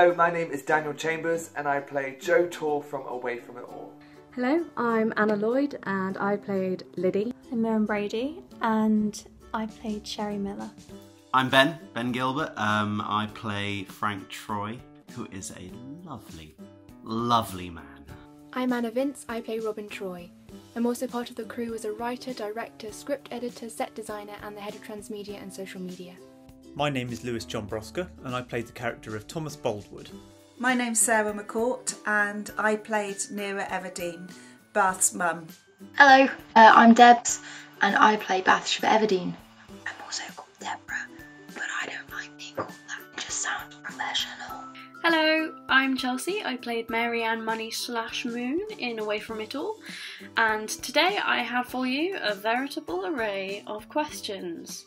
Hello, my name is Daniel Chambers and I play Joe Tor from Away From It All. Hello, I'm Anna Lloyd and I played Liddy. I'm Muírenn Brady and I played Sherry Miller. I'm Ben, Ben Gilbert. Um, I play Frank Troy, who is a lovely, lovely man. I'm Anna Vince, I play Robin Troy. I'm also part of the crew as a writer, director, script editor, set designer, and the head of transmedia and social media. My name is Louis John Brzozka, and I played the character of Thomas Boldwood. My name's Sarah McCourt, and I played Nira Everdeen, Bath's mum. Hello, uh, I'm Debs, and I play Bathsheba Everdeen. I'm also called Deborah, but I don't like being called that. It just sounds professional. Hello, I'm Chelsea. I played Marianne Money slash Moon in Away From It All, and today I have for you a veritable array of questions.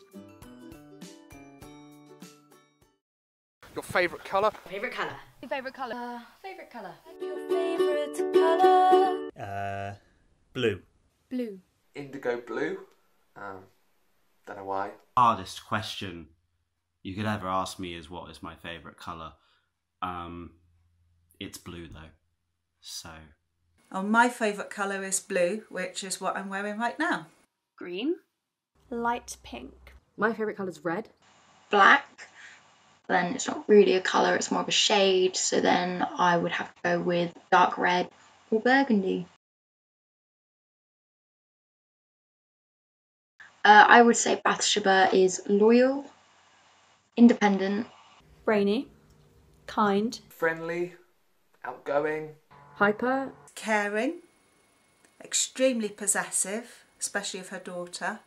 Your favourite colour? Favourite colour. Your favourite colour? Uh, favourite colour. Your favourite colour? Uh, blue. Blue. Indigo blue. Um, don't know why. Hardest question you could ever ask me is what is my favourite colour. Um, it's blue though, so. Oh, my favourite colour is blue, which is what I'm wearing right now. Green. Light pink. My favourite colour is red. Black. Then it's not really a colour, it's more of a shade, so then I would have to go with dark red or burgundy. Uh, I would say Bathsheba is loyal, independent, brainy, kind, friendly, outgoing, hyper, caring, extremely possessive, especially of her daughter,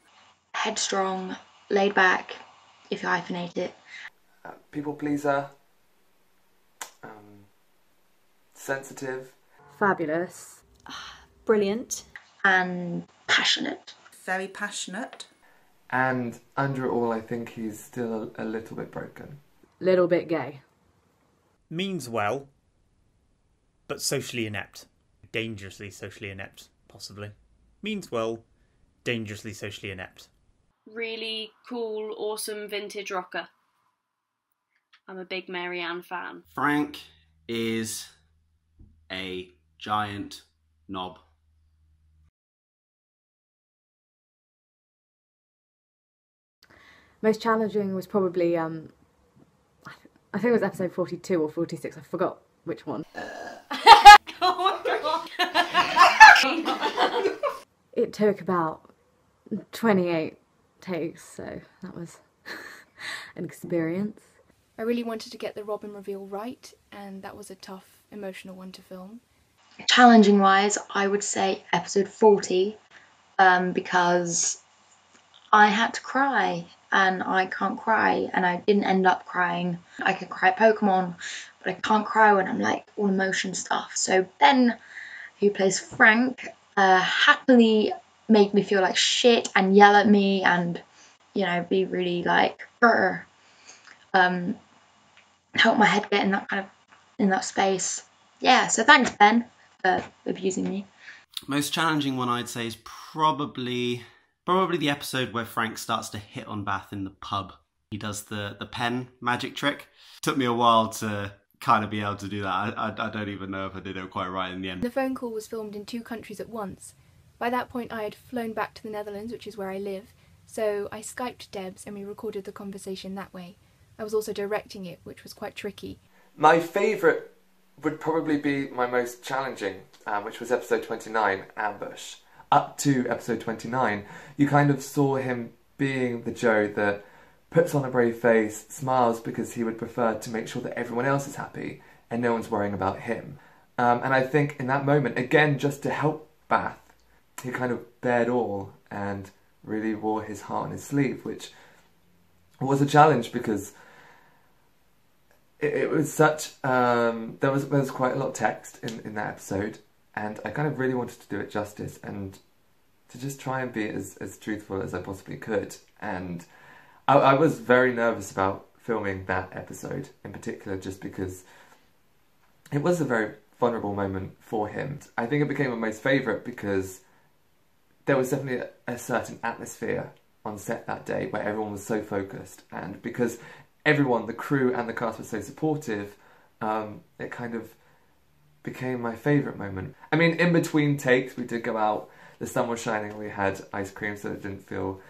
headstrong, laid back, if you hyphenate it, uh, people pleaser, um, sensitive, fabulous, brilliant, and passionate. Very passionate. And under it all, I think he's still a, a little bit broken. Little bit gay. Means well, but socially inept. Dangerously socially inept, possibly. Means well, dangerously socially inept. Really cool, awesome vintage rocker. I'm a big Marianne fan. Frank is a giant knob. Most challenging was probably, um, I, th- I think it was episode 42 or 46, I forgot which one. oh it took about 28 takes, so that was an experience. I really wanted to get the Robin reveal right, and that was a tough, emotional one to film. Challenging wise, I would say episode 40 um, because I had to cry and I can't cry, and I didn't end up crying. I can cry at Pokemon, but I can't cry when I'm like all emotion stuff. So Ben, who plays Frank, uh, happily made me feel like shit and yell at me and you know be really like Brr. um help my head get in that kind of in that space yeah so thanks ben for abusing me Most challenging one I'd say is probably probably the episode where Frank starts to hit on Bath in the pub. He does the the pen magic trick. Took me a while to kind of be able to do that. I, I, I don't even know if I did it quite right in the end. The phone call was filmed in two countries at once. By that point, I had flown back to the Netherlands, which is where I live, so I Skyped Debs and we recorded the conversation that way. I was also directing it, which was quite tricky. My favourite would probably be my most challenging, um, which was episode 29, Ambush. Up to episode 29, you kind of saw him being the Joe that puts on a brave face, smiles because he would prefer to make sure that everyone else is happy and no one's worrying about him. Um, and I think in that moment, again, just to help Bath, he kind of bared all and really wore his heart on his sleeve, which was a challenge because it, it was such um, there was there was quite a lot of text in, in that episode, and I kind of really wanted to do it justice and to just try and be as, as truthful as I possibly could. And I, I was very nervous about filming that episode in particular, just because it was a very vulnerable moment for him. I think it became my most favourite because there was definitely a, a certain atmosphere on set that day where everyone was so focused, and because everyone, the crew and the cast, were so supportive, um, it kind of became my favourite moment. I mean, in between takes, we did go out, the sun was shining, we had ice cream, so it didn't feel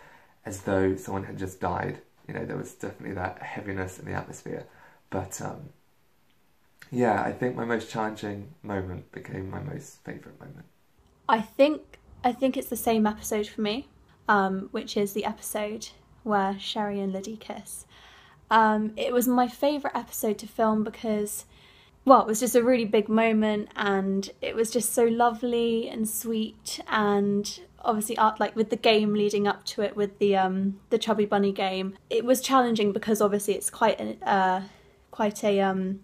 as though someone had just died. You know, there was definitely that heaviness in the atmosphere. But um, yeah, I think my most challenging moment became my most favourite moment. I think I think it's the same episode for me, um, which is the episode where Sherry and Liddy kiss. Um, it was my favourite episode to film because, well, it was just a really big moment and it was just so lovely and sweet and obviously art like with the game leading up to it with the um the chubby bunny game it was challenging because obviously it's quite a uh, quite a um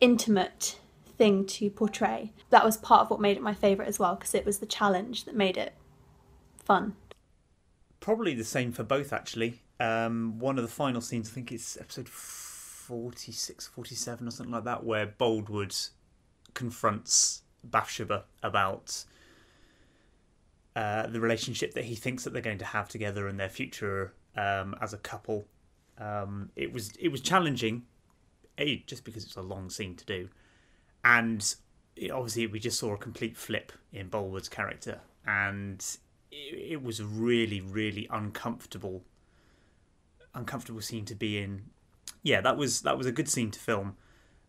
intimate thing to portray that was part of what made it my favorite as well because it was the challenge that made it fun Probably the same for both, actually. Um, one of the final scenes, I think it's episode 46, 47 or something like that, where Boldwood confronts Bathsheba about uh, the relationship that he thinks that they're going to have together and their future um, as a couple. Um, it was it was challenging, a just because it's a long scene to do, and it, obviously we just saw a complete flip in Boldwood's character, and it, it was a really really uncomfortable uncomfortable scene to be in. Yeah, that was that was a good scene to film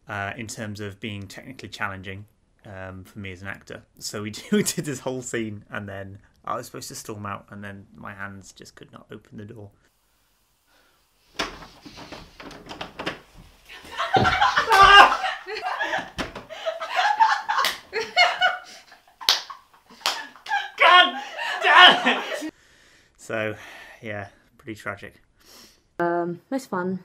uh, in terms of being technically challenging um, for me as an actor. So we we did this whole scene, and then I was supposed to storm out, and then my hands just could not open the door. So, yeah, pretty tragic. Um, most fun.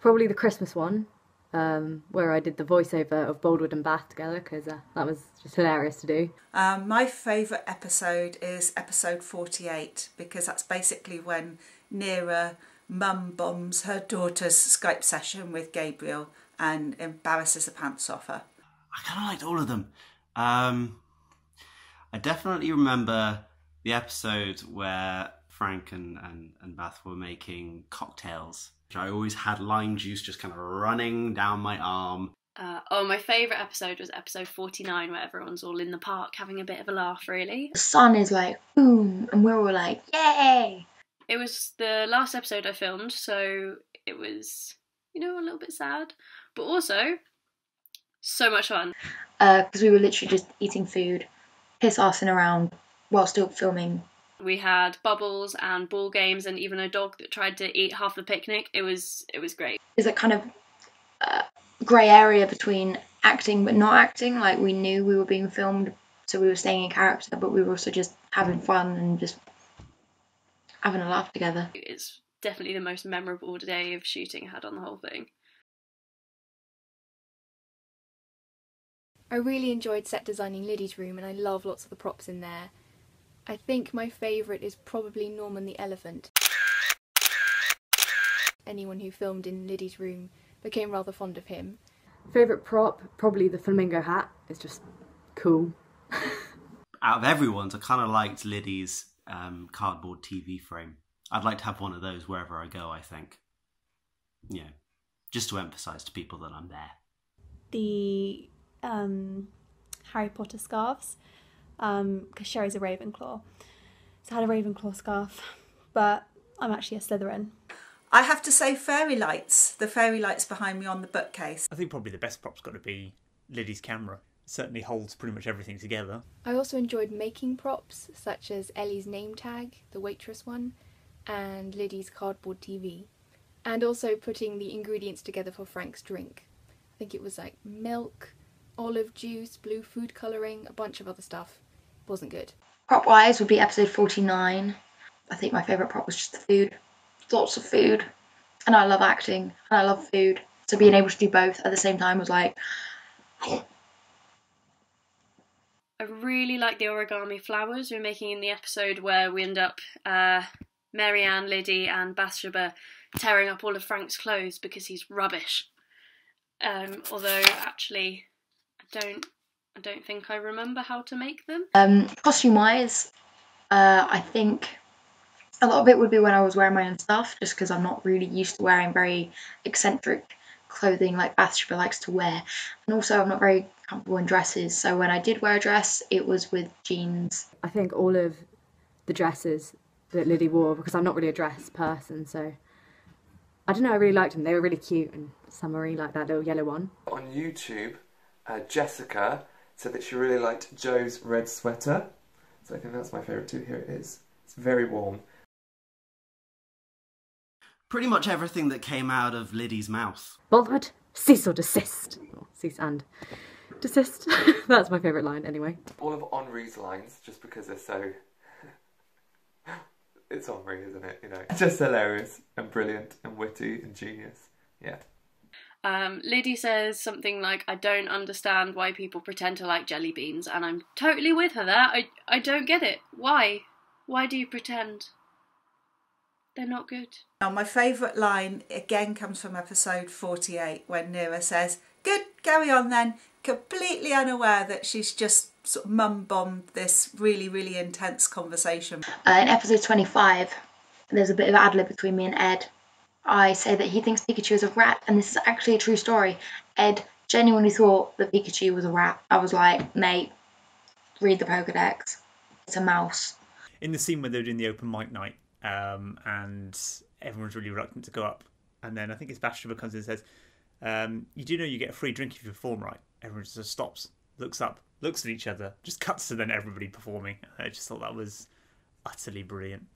Probably the Christmas one, um, where I did the voiceover of Boldwood and Bath together because uh, that was just hilarious to do. Um, my favourite episode is episode 48 because that's basically when Nira mum bombs her daughter's Skype session with Gabriel and embarrasses the pants off her. I kind of liked all of them. Um, I definitely remember the episode where Frank and, and, and Beth were making cocktails. I always had lime juice just kind of running down my arm. Uh, oh, my favourite episode was episode 49, where everyone's all in the park having a bit of a laugh, really. The sun is like boom, and we're all like, yay! It was the last episode I filmed, so it was, you know, a little bit sad, but also so much fun. Because we were literally just eating food, piss arsing around while still filming. We had bubbles and ball games, and even a dog that tried to eat half the picnic. It was it was great. Is a kind of uh, grey area between acting but not acting. Like we knew we were being filmed, so we were staying in character, but we were also just having fun and just having a laugh together. It's definitely the most memorable day of shooting I had on the whole thing. I really enjoyed set designing Liddy's room and I love lots of the props in there. I think my favourite is probably Norman the elephant. Anyone who filmed in Liddy's room became rather fond of him. Favourite prop? Probably the flamingo hat. It's just cool. Out of everyone's, I kind of liked Liddy's um, cardboard TV frame. I'd like to have one of those wherever I go, I think. Yeah, just to emphasise to people that I'm there. the um, Harry Potter scarves because Sherry's a Ravenclaw. So I had a Ravenclaw scarf, but I'm actually a Slytherin. I have to say fairy lights, the fairy lights behind me on the bookcase. I think probably the best prop's got to be Liddy's camera. It certainly holds pretty much everything together. I also enjoyed making props such as Ellie's name tag, the waitress one, and Liddy's cardboard TV. And also putting the ingredients together for Frank's drink. I think it was like milk, olive juice, blue food colouring, a bunch of other stuff. Wasn't good. Prop wise would be episode 49. I think my favourite prop was just the food. Lots of food. And I love acting and I love food. So being able to do both at the same time was like, I really like the origami flowers we we're making in the episode where we end up uh, Marianne, Liddy, and Bathsheba tearing up all of Frank's clothes because he's rubbish. Um, although actually, I don't, I don't think I remember how to make them. um, costume wise, uh, I think a lot of it would be when I was wearing my own stuff, just because I'm not really used to wearing very eccentric clothing like Bathsheba likes to wear. And also, I'm not very comfortable in dresses, so when I did wear a dress, it was with jeans. I think all of the dresses that Liddy wore, because I'm not really a dress person, so I don't know, I really liked them. They were really cute and summery, like that little yellow one. On YouTube, uh, Jessica said that she really liked Joe's red sweater. So I think that's my favourite too. Here it is. It's very warm. Pretty much everything that came out of Liddy's mouth. Bothered, cease or desist. Or cease and desist. that's my favourite line, anyway. All of Henri's lines, just because they're so. it's Henri, isn't it? You know, just hilarious and brilliant and witty and genius. Yeah. Um, Liddy says something like, I don't understand why people pretend to like jelly beans, and I'm totally with her there. I, I don't get it. Why? Why do you pretend? They're not good. Now, my favourite line again comes from episode 48 when Nira says, Good, carry on then. Completely unaware that she's just sort of mum bombed this really, really intense conversation. Uh, in episode 25, there's a bit of ad lib between me and Ed. I say that he thinks Pikachu is a rat, and this is actually a true story. Ed genuinely thought that Pikachu was a rat. I was like, mate, read the Pokedex. It's a mouse. In the scene where they're doing the open mic night, um, and everyone's really reluctant to go up, and then I think it's Bathsheba comes in and says, um, "You do know you get a free drink if you perform right." Everyone just stops, looks up, looks at each other, just cuts to then everybody performing. I just thought that was utterly brilliant.